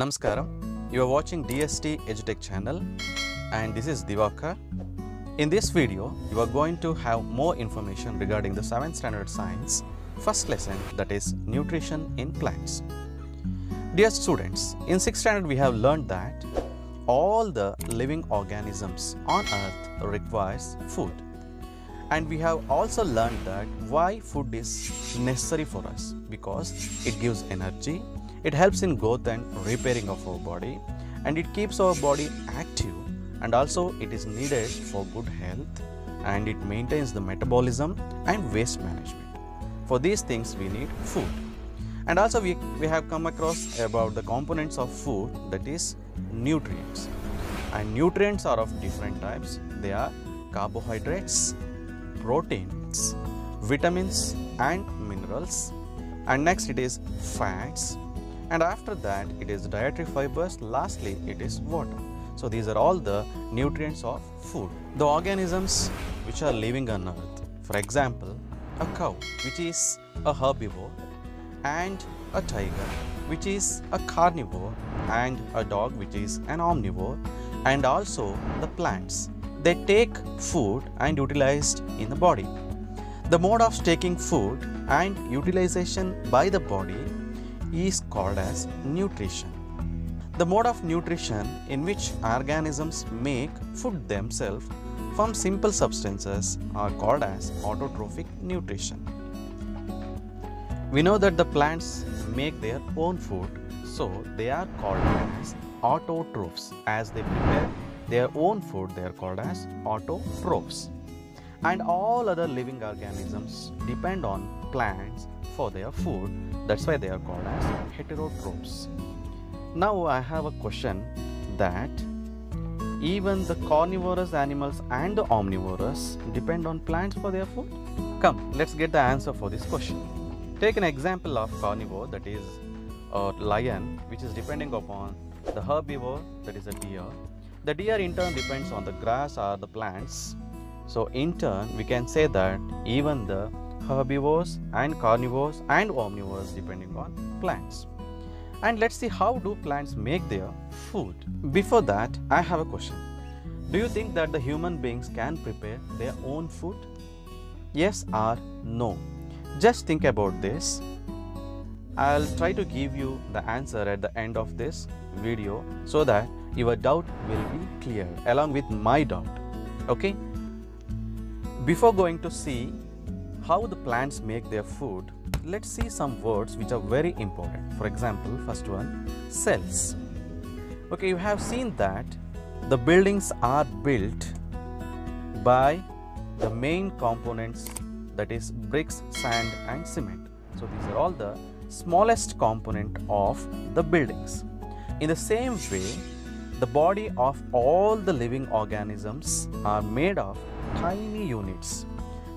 Namaskaram. You are watching DST EduTech channel and this is Divakar. In this video, you are going to have more information regarding the 7th standard science first lesson that is nutrition in plants. Dear students, in 6th standard we have learned that all the living organisms on earth requires food and we have also learned that why food is necessary for us because it gives energy it helps in growth and repairing of our body and it keeps our body active and also it is needed for good health and it maintains the metabolism and waste management. For these things we need food. And also we, we have come across about the components of food that is nutrients. And nutrients are of different types. They are carbohydrates proteins vitamins and minerals. And next it is fats and after that it is dietary fibers. Lastly it is water. So these are all the nutrients of food. The organisms which are living on earth. For example a cow which is a herbivore and a tiger which is a carnivore and a dog which is an omnivore and also the plants. They take food and utilized in the body. The mode of taking food and utilization by the body is called as nutrition the mode of nutrition in which organisms make food themselves from simple substances are called as autotrophic nutrition we know that the plants make their own food, so they are called as autotrophs. As they prepare their own food, they are called as autotrophs. And all other living organisms depend on plants for their food. That's why they are called as heterotrophs. Now I have a question that even the carnivorous animals and the omnivorous depend on plants for their food? Come, let's get the answer for this question. Take an example of carnivore that is a lion which is depending upon the herbivore that is a deer. The deer in turn depends on the grass or the plants. So in turn we can say that even the herbivores and carnivores and omnivores depending on plants. And let's see how do plants make their food. Before that I have a question. Do you think that the human beings can prepare their own food? Yes or no? Just think about this. I'll try to give you the answer at the end of this video so that your doubt will be clear along with my doubt. Okay? Before going to see how the plants make their food, let's see some words which are very important. For example, first one cells. Okay, you have seen that the buildings are built by the main components that is bricks, sand and cement. So these are all the smallest component of the buildings. In the same way, the body of all the living organisms are made of tiny units.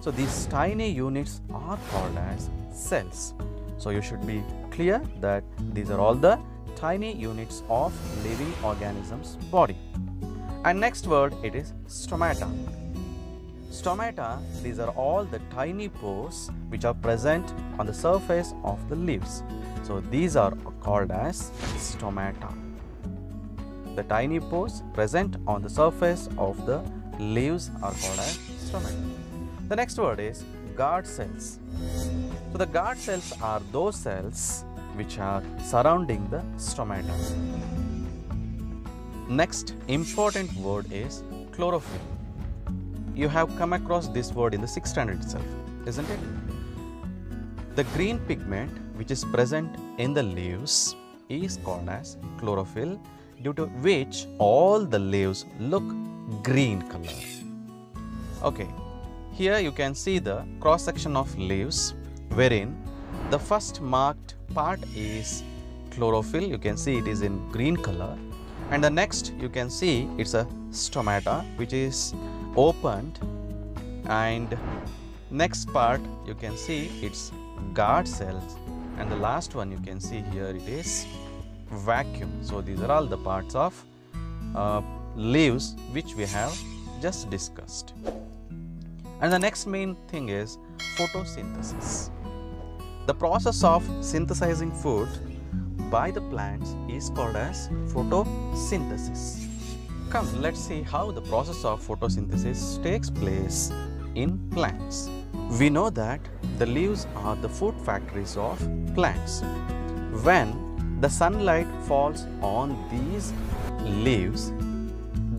So these tiny units are called as cells. So you should be clear that these are all the tiny units of living organisms body. And next word it is stomata. Stomata, these are all the tiny pores which are present on the surface of the leaves. So these are called as stomata. The tiny pores present on the surface of the leaves are called as stomata. The next word is guard cells. So the guard cells are those cells which are surrounding the stomata. Next important word is chlorophyll you have come across this word in the 6th standard itself, isn't it? The green pigment which is present in the leaves is called as chlorophyll due to which all the leaves look green color. Okay, here you can see the cross section of leaves wherein the first marked part is chlorophyll, you can see it is in green color. And the next you can see it's a stomata which is opened. And next part you can see it's guard cells. And the last one you can see here it is vacuum. So these are all the parts of uh, leaves which we have just discussed and the next main thing is photosynthesis the process of synthesizing food by the plants is called as photosynthesis. Come, let's see how the process of photosynthesis takes place in plants. We know that the leaves are the food factories of plants. When the sunlight falls on these leaves,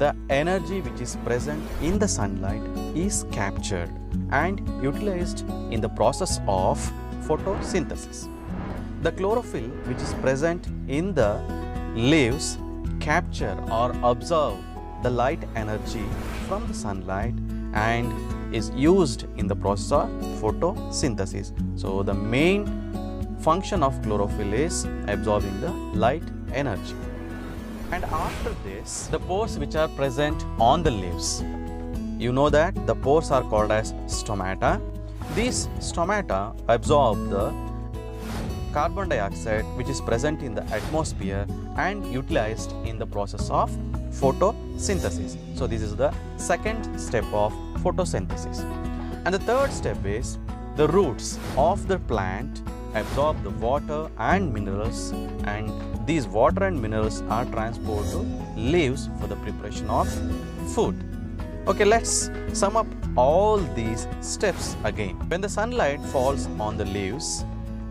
the energy which is present in the sunlight is captured and utilized in the process of photosynthesis. The chlorophyll which is present in the leaves capture or absorb the light energy from the sunlight and is used in the process of photosynthesis. So the main function of chlorophyll is absorbing the light energy. And after this, the pores which are present on the leaves, you know that the pores are called as stomata. These stomata absorb the carbon dioxide which is present in the atmosphere and utilized in the process of photosynthesis. So this is the second step of photosynthesis. And the third step is the roots of the plant absorb the water and minerals and these water and minerals are transported to leaves for the preparation of food. Okay, let's sum up all these steps again. When the sunlight falls on the leaves,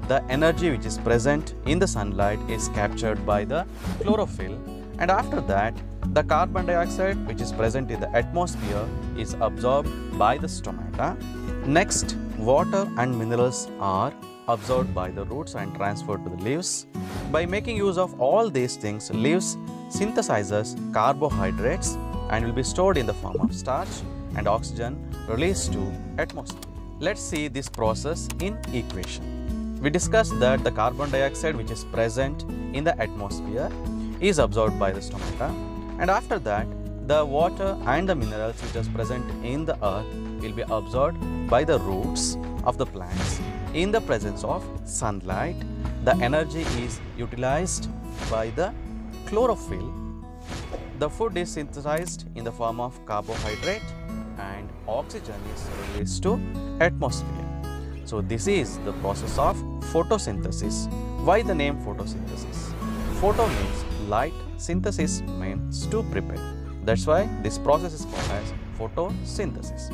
the energy which is present in the sunlight is captured by the chlorophyll and after that the carbon dioxide which is present in the atmosphere is absorbed by the stomata. Next, water and minerals are absorbed by the roots and transferred to the leaves. By making use of all these things, leaves synthesizes carbohydrates and will be stored in the form of starch and oxygen released to atmosphere. Let's see this process in equation. We discussed that the carbon dioxide which is present in the atmosphere is absorbed by the stomata and after that the water and the minerals which is present in the earth will be absorbed by the roots of the plants in the presence of sunlight the energy is utilized by the chlorophyll. The food is synthesized in the form of carbohydrate and oxygen is released to atmosphere. So this is the process of photosynthesis. Why the name photosynthesis? Photo means light synthesis means to prepare. That's why this process is called as photosynthesis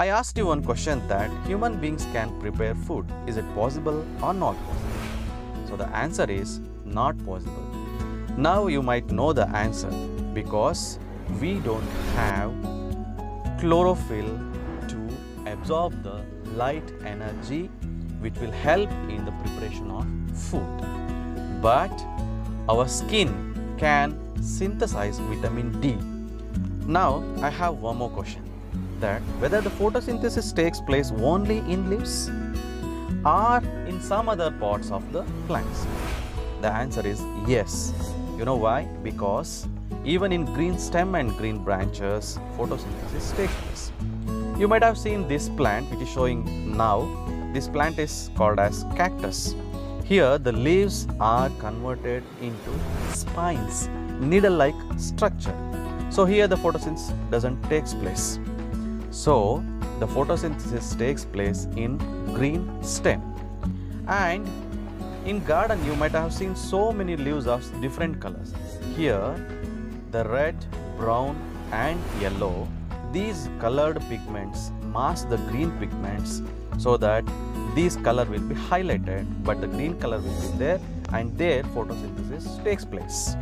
I asked you one question that human beings can prepare food. Is it possible or not possible? So the answer is not possible. Now you might know the answer because we don't have chlorophyll to absorb the light energy which will help in the preparation of food. But our skin can synthesize vitamin D. Now I have one more question that whether the photosynthesis takes place only in leaves or in some other parts of the plants? The answer is yes. You know why? Because even in green stem and green branches, photosynthesis takes place. You might have seen this plant which is showing now. This plant is called as cactus. Here the leaves are converted into spines, needle-like structure. So here the photosynthesis doesn't takes place. So the photosynthesis takes place in green stem. And in garden you might have seen so many leaves of different colors. Here the red, brown and yellow these colored pigments mask the green pigments so that these color will be highlighted but the green color will be there and there photosynthesis takes place.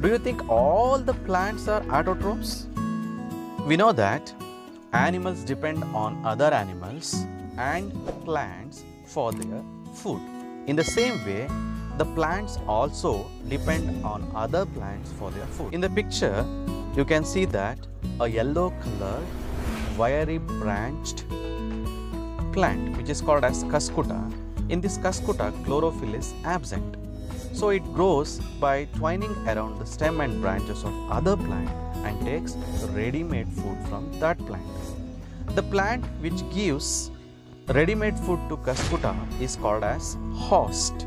Do you think all the plants are autotrophs? We know that animals depend on other animals and plants for their food. In the same way, the plants also depend on other plants for their food. In the picture, you can see that a yellow colored, wiry branched plant which is called as cuscuta. In this cuscuta, chlorophyll is absent. So it grows by twining around the stem and branches of other plant and takes ready-made food from that plant. The plant which gives ready-made food to Cuscuta is called as host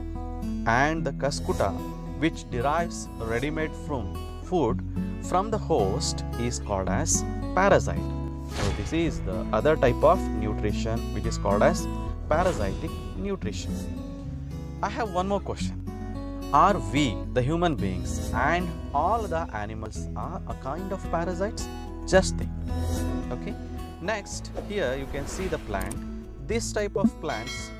and the Cuscuta which derives ready-made food from the host is called as parasite. So this is the other type of nutrition which is called as parasitic nutrition. I have one more question. Are we, the human beings, and all the animals are a kind of parasites? Just think. Okay. Next, here you can see the plant. This type of plants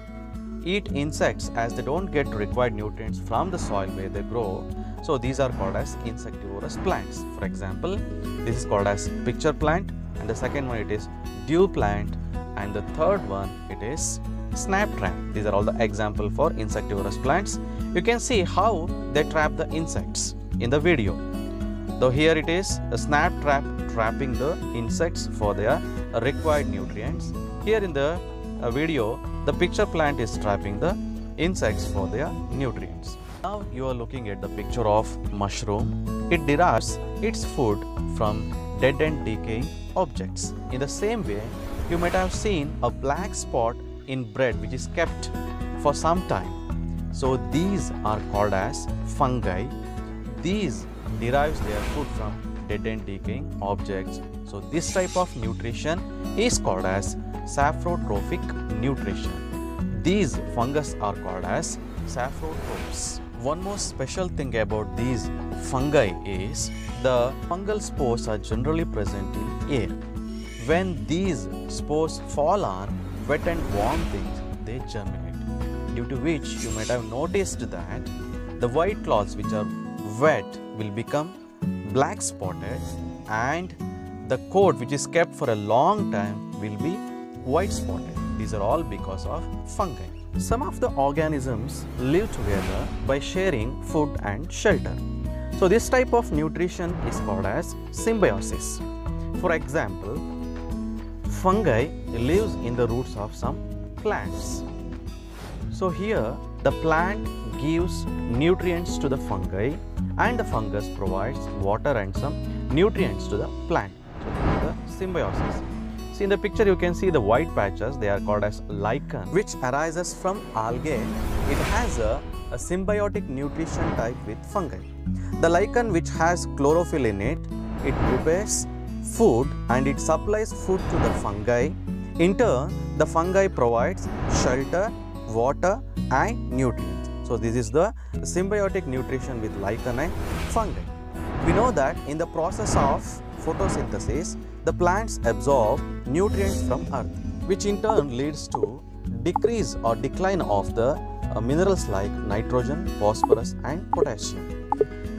eat insects as they don't get required nutrients from the soil where they grow. So these are called as insectivorous plants. For example, this is called as pitcher plant and the second one it is dew plant and the third one it is snap trap. These are all the example for insectivorous plants. You can see how they trap the insects in the video. Though here it is a snap trap trapping the insects for their required nutrients. Here in the uh, video the pitcher plant is trapping the insects for their nutrients. Now you are looking at the picture of mushroom. It derives its food from dead and decaying objects. In the same way, you might have seen a black spot in bread which is kept for some time. So these are called as fungi. These derives their food from dead and decaying objects. So this type of nutrition is called as saprotrophic nutrition. These fungus are called as saprotrophs. One more special thing about these fungi is the fungal spores are generally present in air. When these spores fall on wet and warm things, they germinate. Due to which you might have noticed that the white cloths which are wet will become black spotted and the coat which is kept for a long time will be white spotted. These are all because of fungi. Some of the organisms live together by sharing food and shelter. So this type of nutrition is called as symbiosis. For example, fungi lives in the roots of some plants. So here the plant gives nutrients to the fungi and the fungus provides water and some nutrients to the plant. So the symbiosis. See in the picture you can see the white patches they are called as lichen which arises from algae. It has a, a symbiotic nutrition type with fungi. The lichen which has chlorophyll in it, it prepares food and it supplies food to the fungi. In turn, the fungi provides shelter, water and nutrients. So this is the symbiotic nutrition with lichen and fungi. We know that in the process of photosynthesis, the plants absorb nutrients from earth, which in turn leads to decrease or decline of the uh, minerals like nitrogen, phosphorus and potassium.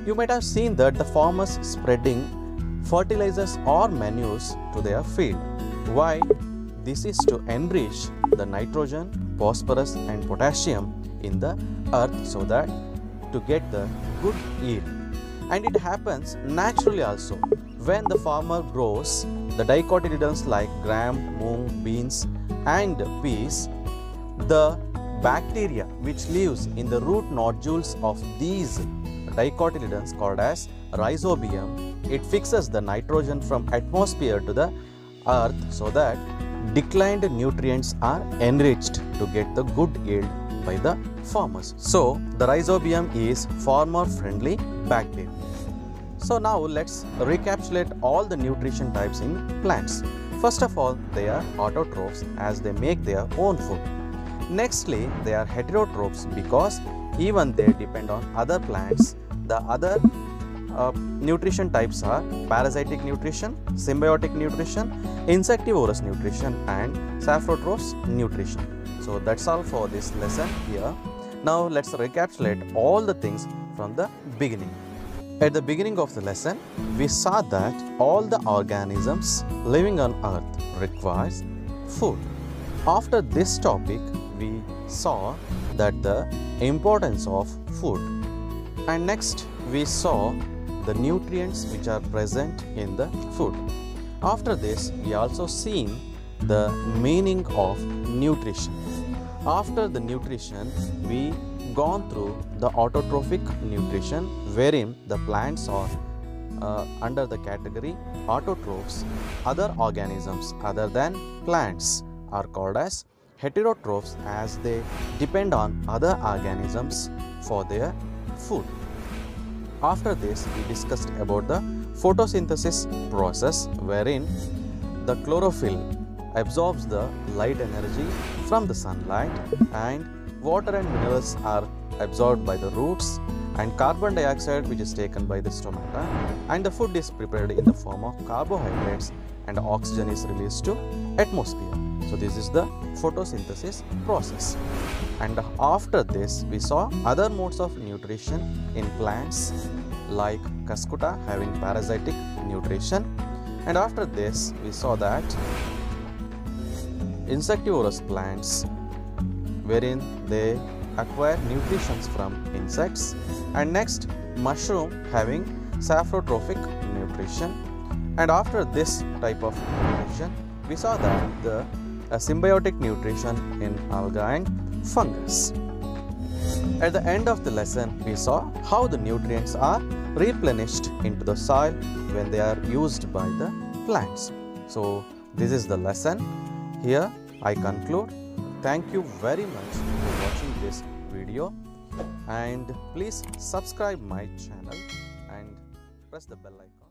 You might have seen that the farmers spreading fertilizers or manures to their field. Why? This is to enrich the nitrogen, phosphorus and potassium in the earth so that to get the good yield. And it happens naturally also when the farmer grows the dicotyledons like gram, mung, beans and peas, the bacteria which lives in the root nodules of these dicotyledons called as rhizobium, it fixes the nitrogen from atmosphere to the earth so that declined nutrients are enriched to get the good yield by the farmers. So the rhizobium is farmer friendly bacteria. So now let's recapitulate all the nutrition types in plants. First of all, they are autotrophs as they make their own food. Nextly, they are heterotrophs because even they depend on other plants. The other uh, nutrition types are parasitic nutrition, symbiotic nutrition, insectivorous nutrition and saprotrophs nutrition. So that's all for this lesson here. Now let's recapitulate all the things from the beginning. At the beginning of the lesson, we saw that all the organisms living on earth requires food. After this topic, we saw that the importance of food. And next, we saw the nutrients which are present in the food. After this, we also seen the meaning of nutrition. After the nutrition, we gone through the autotrophic nutrition wherein the plants are uh, under the category autotrophs. Other organisms other than plants are called as heterotrophs as they depend on other organisms for their food. After this, we discussed about the photosynthesis process wherein the chlorophyll absorbs the light energy from the sunlight and water and minerals are absorbed by the roots and carbon dioxide which is taken by the stomata and the food is prepared in the form of carbohydrates and oxygen is released to atmosphere. So this is the photosynthesis process. And after this we saw other modes of nutrition in plants like cuscuta having parasitic nutrition and after this we saw that insectivorous plants wherein they acquire nutrition from insects and next mushroom having saprotrophic nutrition and after this type of nutrition we saw that the uh, symbiotic nutrition in alga and fungus. At the end of the lesson we saw how the nutrients are replenished into the soil when they are used by the plants. So this is the lesson. Here I conclude. Thank you very much for watching this video and please subscribe my channel and press the bell icon.